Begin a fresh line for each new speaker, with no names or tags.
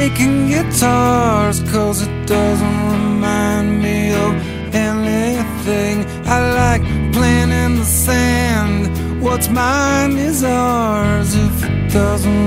breaking guitars, 'cause it doesn't remind me of anything. I like playing in the sand. What's mine is ours if it doesn't